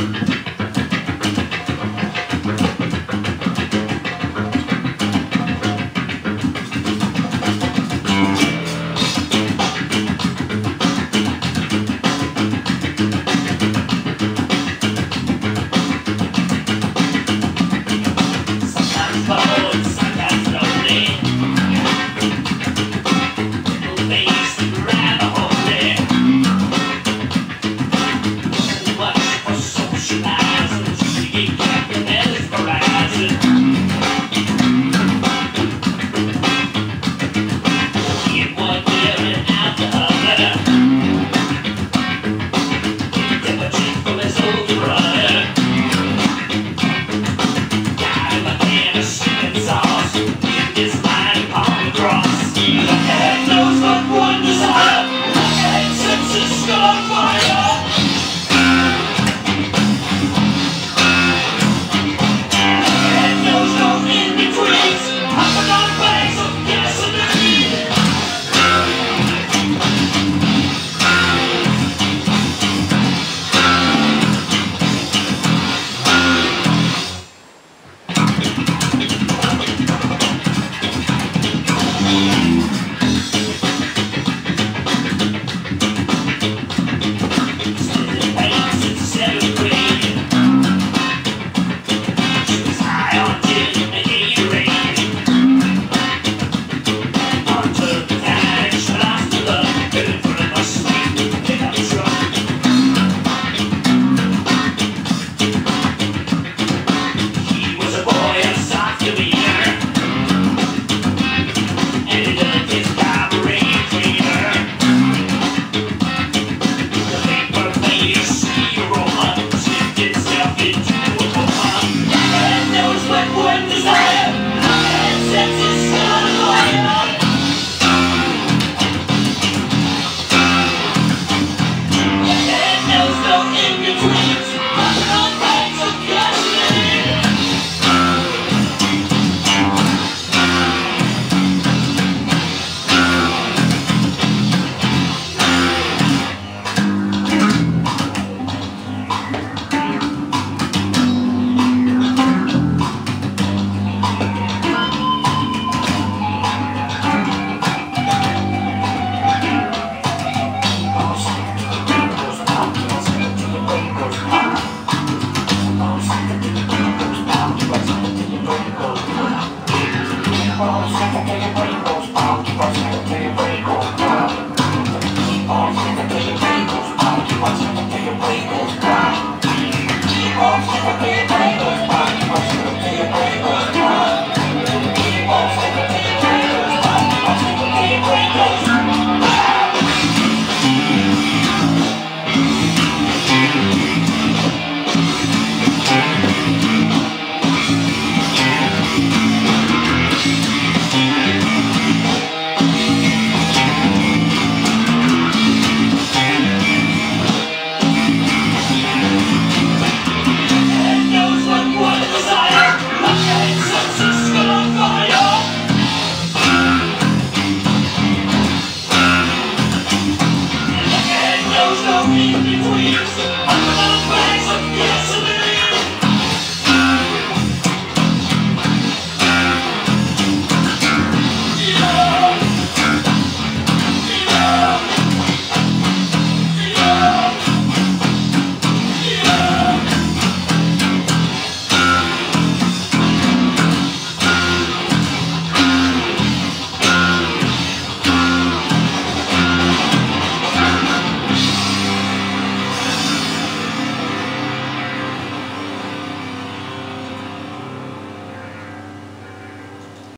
Thank Shut up! desire. I'll be with you.